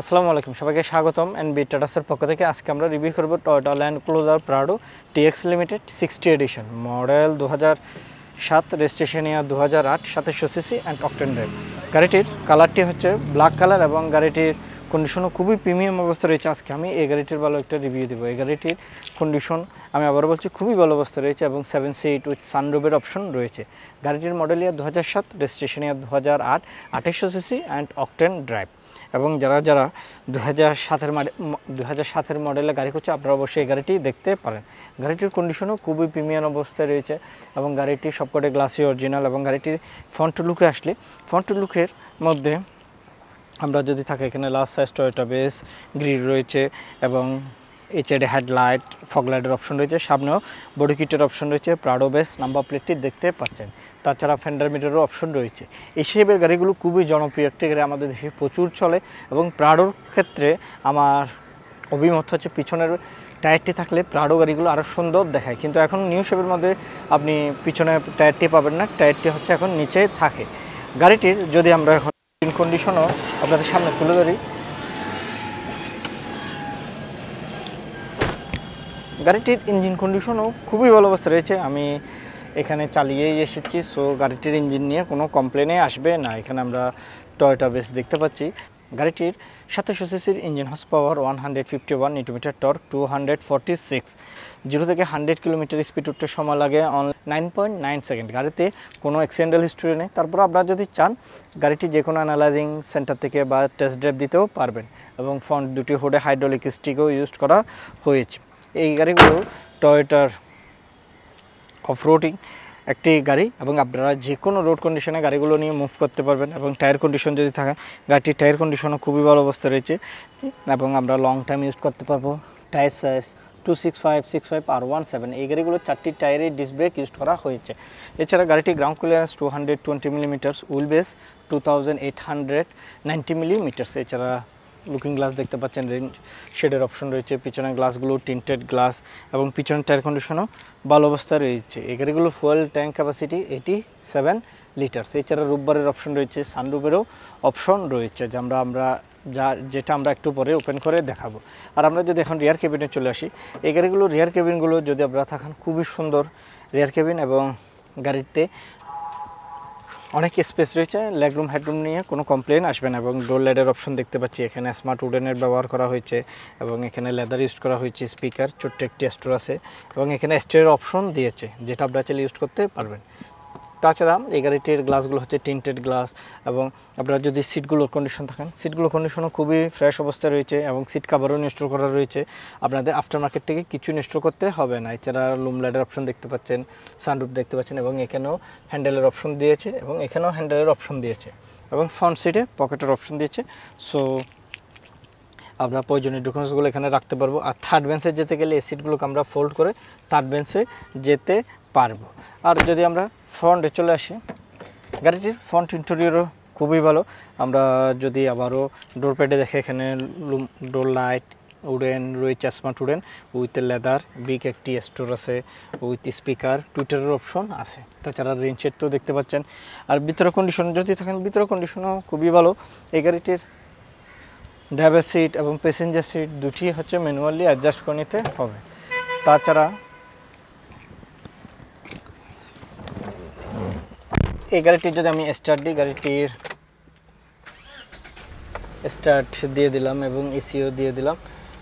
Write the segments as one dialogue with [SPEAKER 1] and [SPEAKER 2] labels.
[SPEAKER 1] আসসালামু আলাইকুম, সবাইকে স্বাগতম এন্ড বি টাটাসের পক্ষ থেকে। আজকে আমরা রিভিউ করব Toyota Land Cruiser Prado TX limited sixty edition. Model দু সাত, রেজিস্ট্রেশন ইয়ার দু হাজার আট, সাতাশশো সিসি অ্যান্ড অকটেন ড্রাইভ গাড়িটির কালারটি হচ্ছে ব্ল্যাক কালার এবং গাড়িটির কন্ডিশনও খুবই প্রিমিয়াম অবস্থা রয়েছে। আজকে আমি এই গাড়িটির ভালো একটা রিভিউ দেবো। এই গাড়িটির কন্ডিশন আমি আবার বলছি, খুবই ভালো অবস্থা রয়েছে এবং সেভেন সিট উইথ সানরুবের অপশন রয়েছে। গাড়িটির মডেল ইয়ার দু হাজার সাত, রেজিস্ট্রেশন ইয়ার দু হাজার আট, আঠাশশো সিসি অ্যান্ড অকটেন ড্রাইভ এবং যারা যারা দু হাজার সাতের দু হাজার সাতের মডেলে গাড়ি করছে আপনারা অবশ্যই এই গাড়িটি দেখতে পারেন। গাড়িটির কন্ডিশনও খুবই প্রিমিয়াম অবস্থায় রয়েছে এবং গাড়িটি সবকটে গ্লাসি অরিজিনাল এবং গাড়িটির ফ্রন্ট লুকে আসলে ফ্রন্ট লুকের মধ্যে আমরা যদি থাকি, এখানে last size Toyota base grill রয়েছে এবং এইচএডি হেডলাইট ফগলাইটের অপশন রয়েছে, সামনেও বডি কিটের অপশন রয়েছে প্রাডো বেস নাম্বার প্লেটটি দেখতে পাচ্ছেন। তাছাড়া ফেন্ডার মিটারও অপশন রয়েছে। এই শেপের গাড়িগুলো খুবই জনপ্রিয়, একটি গাড়ি আমাদের দেশে প্রচুর চলে এবং প্রাডোর ক্ষেত্রে আমার অভিমত হচ্ছে পিছনের টায়ারটি থাকলে প্রাডো গাড়িগুলো আরও সুন্দর দেখায়। কিন্তু এখন নিউ শেপের মধ্যে আপনি পিছনে টায়ারটি পাবেন না টায়ারটি হচ্ছে এখন নিচে থাকে। গাড়িটির যদি আমরা এখন কন্ডিশনও আপনাদের সামনে তুলে ধরি গাড়িটির ইঞ্জিন কন্ডিশনও খুবই ভালো অবস্থা রয়েছে। আমি এখানে চালিয়েই এসেছি সো গাড়িটির ইঞ্জিন নিয়ে কোনো কমপ্লেনে আসবে না। এখানে আমরা টয়টা বেস দেখতে পাচ্ছি। গাড়িটির সাতাশো সিসির engine horse power one hundred fifty one newton meter torque two hundred forty six zero থেকে হান্ড্রেড কিলোমিটার স্পিড উঠতে সময় লাগে on nine point nine second গাড়িতে কোনো অ্যাক্সিডেন্টাল হিস্ট্রি নেই। তারপর আপনারা যদি চান, গাড়িটি যে কোনো অ্যানালাইজিং সেন্টার থেকে বা টেস্ট ড্রাইভ দিতেও পারবেন। এবং ফ্রন্ট দুটি হোডে হাইড্রোলিক স্টিকও ইউজ করা হয়েছে। এই গাড়িগুলো টয়োটার অফরোডিং একটি গাড়ি এবং আপনারা যে কোনো রোড কন্ডিশনে গাড়িগুলো নিয়ে মুভ করতে পারবেন এবং টায়ার কন্ডিশন যদি থাকে, গাড়িটির টায়ার কন্ডিশনও খুবই ভালো অবস্থা রয়েছে। এবং আমরা লং টাইম ইউজ করতে পারব। Tyre size two six five six five R one seven এই গাড়িগুলো চারটি টায়ারে ডিস্ক ব্রেক ইউজ করা হয়েছে। এছাড়া গাড়িটি ground clearance two hundred twenty millimetres wheelbase two thousand eight hundred ninety millimetres এছাড়া লুকিং গ্লাস দেখতে পাচ্ছেন, রেঞ্জ, শেডের অপশন রয়েছে, পিছনের গ্লাসগুলো টিন্টেড গ্লাস এবং পিছনের টায়ার কন্ডিশনও ভালো অবস্থা রয়েছে। এই গাড়িগুলো fuel tank capacity eighty seven litres এছাড়া রূপবারের অপশন রয়েছে সানরুপেরও অপশন রয়েছে, যে আমরা আমরা যা, যেটা আমরা একটু পরে ওপেন করে দেখাবো। আর আমরা যদি এখন রিয়ার কেবিনে চলে আসি, এই গাড়িগুলো রিয়ার কেবিনগুলো যদি আপনারা থাকেন, খুবই সুন্দর রিয়ার কেবিন এবং গাড়িতে অনেক স্পেস রয়েছে লেগরুম হেডরুম নিয়ে কোনো কমপ্লেন আসবে না এবং ডোর লাইডের অপশন দেখতে পাচ্ছি। এখানে স্মার্ট উডেনের ব্যবহার করা হয়েছে এবং এখানে লেদার ইউজ করা হয়েছে স্পিকার ছোট্ট একটি স্টোর আছে এবং এখানে স্টোরের অপশন দিয়েছে, যেটা আপনারা চাইলে ইউজ করতে পারবেন। তাছাড়া এই গাড়িটির গ্লাসগুলো হচ্ছে টিন্টেড গ্লাস এবং আপনার যদি সিটগুলোর কন্ডিশন থাকেন সিটগুলোর কন্ডিশনও খুবই ফ্রেশ অবস্থায় রয়েছে এবং সিট কাভারও ইনস্টল করা রয়েছে। আপনাদের আফটার মার্কেট থেকে কিছু ইনস্টল করতে হবে না। এছাড়া লুম লাইটের অপশন দেখতে পাচ্ছেন সানরুফ দেখতে পাচ্ছেন এবং এখানেও হ্যান্ডেলের অপশন দিয়েছে এবং এখানেও হ্যান্ডেলের অপশন দিয়েছে এবং ফ্রন্ট সিটে পকেটের অপশন দিয়েছে। সো আমরা প্রয়োজনীয় ডকুমেন্টসগুলো এখানে রাখতে পারব। আর থার্ড বেঞ্চে যেতে গেলে এই সিটগুলোকে আমরা ফোল্ড করে থার্ড বেঞ্চে যেতে পারব। আর যদি আমরা ফ্রন্টে চলে আসি, গাড়িটির ফ্রন্ট ইন্টেরিয়রও খুবই ভালো। আমরা যদি আবারও ডোর প্যাডে দেখে এখানে ডোর লাইট উডেন, রয়েছে smart wooden with leather big একটি স্টোর আছে উইথ স্পিকার টুইটারের অপশন আছে। তাছাড়া রেঞ্চের তো দেখতে পাচ্ছেন। আর কন্ডিশন যদি থাকেন, ভিতরে কন্ডিশনও খুবই ভালো। এই গাড়িটির ড্রাইভার সিট এবং প্যাসেঞ্জার সিট দুটি হচ্ছে ম্যানুয়ালি অ্যাডজাস্ট করে নিতে হবে। তাছাড়া এই গাড়িটির যদি আমি স্টার্ট দিই, গাড়িটির স্টার্ট দিয়ে দিলাম এবং এসিও দিয়ে দিলাম।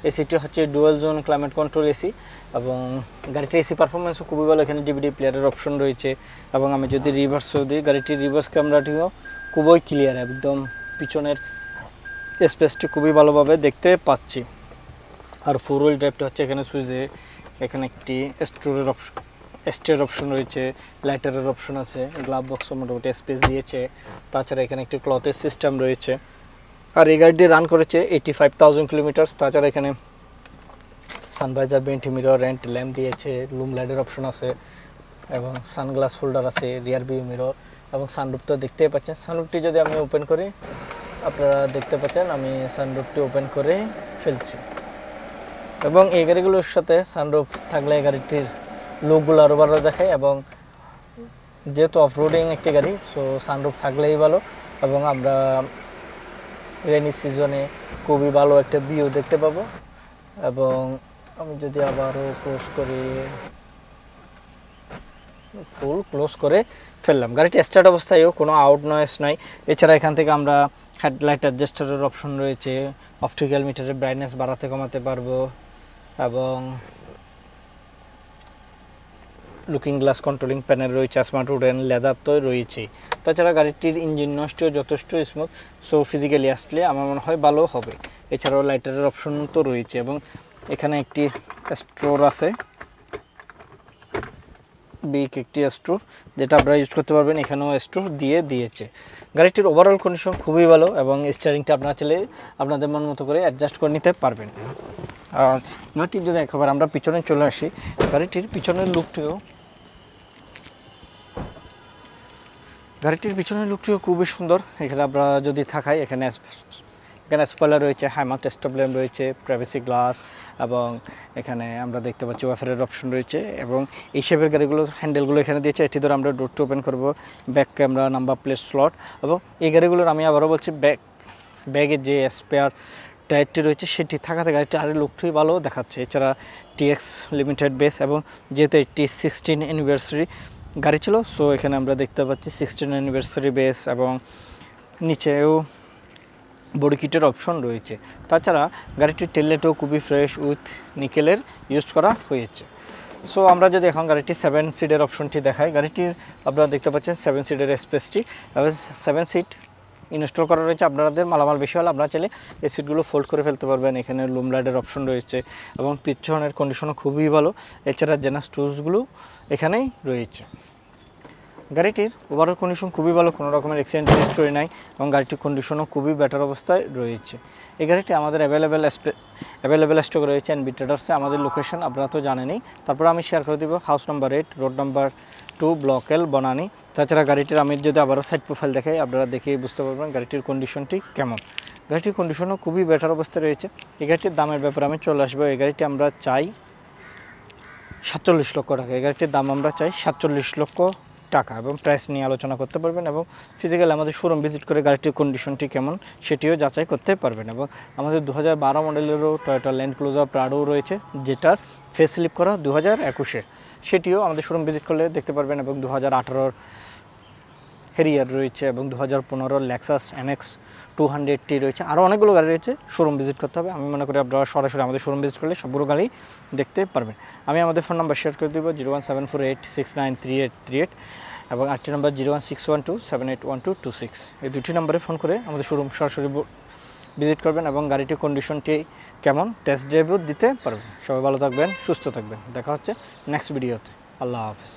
[SPEAKER 1] এসিটি হচ্ছে dual zone climate control AC এবং গাড়িটির এসি পারফরমেন্সও খুবই ভালো। এখানে ডিভিডি প্লেয়ারের অপশন রয়েছে এবং আমি যদি রিভার্সও দিই, গাড়িটির রিভার্স ক্যামেরাটিও খুবই ক্লিয়ার একদম পিছনের স্পেসটি খুবই ভালোভাবে দেখতে পাচ্ছি। আর ফোর হুইল ড্রাইভটা হচ্ছে এখানে সুইচে এখানে একটি স্টোরের অপশন স্টের অপশন রয়েছে লাইটারের অপশন আছে গ্লাভ বক্সও মোটামুটি স্পেস দিয়েছে। তাছাড়া এখানে একটি ক্লথের সিস্টেম রয়েছে। আর এই গাড়িটি রান করেছে এইটি ফাইভ থাউজেন্ড কিলোমিটার্স তাছাড়া এখানে sun visor bent mirror rent lamp দিয়েছে লুম লাইটের অপশন আছে এবং সানগ্লাস হোল্ডার আছে রিয়ার ভিউ মিরর এবং সানরুফ তো দেখতেই পাচ্ছেন। সানরুফটি যদি আমি ওপেন করি, আপনারা দেখতে পাচ্ছেন, আমি সানরুফটি ওপেন করে ফেলছি। এবং এই গাড়িগুলোর সাথে সানরুফ থাকলে এই গাড়িটির লুকগুলো আরও ভালো দেখায় এবং যেহেতু অফরোডিং একটি গাড়ি সো সানরুফ থাকলেই ভালো এবং আমরা রেনি সিজনে খুবই ভালো একটা ভিউ দেখতে পাবো। এবং আমি যদি আবারও ক্লোজ করি ফুল ক্লোজ করে ফেললাম। গাড়িটি স্টার্ট অবস্থায়ও, কোনো আউট নয়েস নাই। এছাড়া এখান থেকে আমরা হেডলাইট অ্যাডজাস্টারের অপশন রয়েছে। অপটিক্যাল মিটারের ব্রাইটনেস বাড়াতে কমাতে পারব এবং লুকিং গ্লাস কন্ট্রোলিং প্যানেল রয়েছে, স্মার্ট উডেন, লেদার তো রয়েছে তাছাড়া গাড়িটির ইঞ্জিন নষ্ট, যথেষ্ট স্মুথ সো ফিজিক্যালি আসলে আমার মনে হয় ভালো হবে। এছাড়াও লাইটারের অপশন তো রয়েছে এবং এখানে একটি স্টোর আছে। বিগ একটি স্টোর যেটা আপনারা ইউজ করতে পারবেন, এখানেও স্টোর দিয়ে দিয়েছে। গাড়িটির ওভারঅল কন্ডিশন খুবই ভালো এবং স্টারিংটা আপনারা চাইলে আপনাদের মন মতো করে অ্যাডজাস্ট করে নিতে পারবেন। গাড়িটির যদি একবার আমরা পিছনে চলে আসি। গাড়িটির পিছনের লুকটিও গাড়িটির পিছনের লুকটিও খুবই সুন্দর। এখানে আমরা যদি থাকাই, এখানে এখানে স্পয়লার রয়েছে হ্যামার্ট স্টপল্যাম রয়েছে প্রাইভেসি গ্লাস এবং এখানে আমরা দেখতে পাচ্ছি ওয়াফারের অপশন রয়েছে এবং এই শেপের গাড়িগুলো হ্যান্ডেলগুলো এখানে দিয়েছে। এটি ধরে আমরা ডোর টু ওপেন করব। Back camera number plate slot এবং এই গাড়িগুলোর আমি আবারও বলছি ব্যাক ব্যাগের যে স্পেয়ার টায়ারটি রয়েছে, সেটি থাকাতে গাড়িটি আরও লুকটি ভালো দেখাচ্ছে। এছাড়া টিএক্স লিমিটেড বেস এবং যেহেতু এটি সিক্সটিন অ্যানিভার্সারি গাড়ি ছিল সো এখানে আমরা দেখতে পাচ্ছি সিক্সটিন অ্যানিভার্সারি বেস এবং নিচেও বডি কিটের অপশন রয়েছে। তাছাড়া গাড়িটির টেললেটও খুবই ফ্রেশ উইথ নিকেলের ইউজ করা হয়েছে। সো আমরা যদি এখন গাড়িটি সেভেন সিটের অপশনটি দেখাই, গাড়িটির আপনারা দেখতে পাচ্ছেন সেভেন সিটের স্পেসটি এবং সেভেন সিট ইনস্টল করা রয়েছে। আপনাদের মালামাল বেশি হলে আপনারা চাইলে এই সিটগুলো ফোল্ড করে ফেলতে পারবেন। এখানে লুম লাইটের অপশন রয়েছে এবং পিছনের কন্ডিশনও খুবই ভালো। এছাড়া জেনাস টুলসগুলো এখানেই রয়েছে। গাড়িটির ওভারঅল কন্ডিশন খুবই ভালো, কোনো রকমের অ্যাক্সিডেন্ট হিস্টরি নাই এবং গাড়িটির কন্ডিশনও খুবই বেটার অবস্থায় রয়েছে। এই গাড়িটি আমাদের অ্যাভেলেবেল অ্যাভেলেবেল স্টক রয়েছে অ্যান্ড বিট্রেডার্সে আমাদের লোকেশন আপনারা তো জানেনই। তারপর আমি শেয়ার করে দিব। House number eight road number two block L Banani তাছাড়া গাড়িটির আমি যদি আবারও সাইড প্রোফাইল দেখাই, আপনারা দেখে বুঝতে পারবেন গাড়িটির কন্ডিশনটি কেমন। গাড়িটির কন্ডিশনও খুবই বেটার অবস্থায় রয়েছে। এই গাড়িটির দামের ব্যাপারে আমি চলে আসব। এই গাড়িটি আমরা চাই সাতচল্লিশ লক্ষ টাকা। এই গাড়িটির দাম আমরা চাই সাতচল্লিশ লক্ষ টাকা এবং প্রাইস নিয়ে আলোচনা করতে পারবেন এবং ফিজিক্যালি আমাদের শোরুম ভিজিট করে গাড়িটির কন্ডিশনটি কেমন সেটিও যাচাই করতে পারবেন এবং আমাদের দু হাজার বারো মডেলেরও টয়োটা ল্যান্ড ক্লোজার প্রাডও রয়েছে, যেটার ফেস স্লিপ করা দু হাজার সেটিও আমাদের শোরুম ভিজিট করলে দেখতে পারবেন এবং দু হাজার হেরিয়ার রয়েছে এবং দু হাজার পনেরোর ল্যাক্সাস এনএক্স টু হান্ড্রেডটি রয়েছে। আরও অনেকগুলো গাড়ি রয়েছে শোরুম ভিজিট করতে হবে। আমি মনে করি আপনারা সরাসরি আমাদের শোরুম ভিজিট করলে সবগুলো গাড়ি দেখতে পারবেন। আমি আমাদের ফোন নাম্বার শেয়ার করে দেবো zero one seven four eight six nine three eight three eight এবং আটটি number zero one six one two seven eight one two two six এই দুটি নাম্বারে ফোন করে আমাদের শোরুম সরাসরি ভিজিট করবেন এবং গাড়িটির কন্ডিশনটি কেমন টেস্ট ড্রাইভও দিতে পারবেন। সবাই ভালো থাকবেন, সুস্থ থাকবেন। দেখা হচ্ছে নেক্সট ভিডিওতে আল্লাহ হাফিজ।